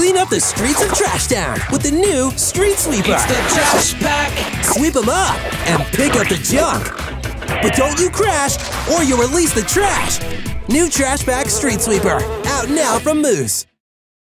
Clean up the streets of Trash Town with the new Street Sweeper. It's the trash pack. Sweep them up and pick up the junk. But don't you crash or you'll release the trash. New Trash Pack Street Sweeper, out now from Moose.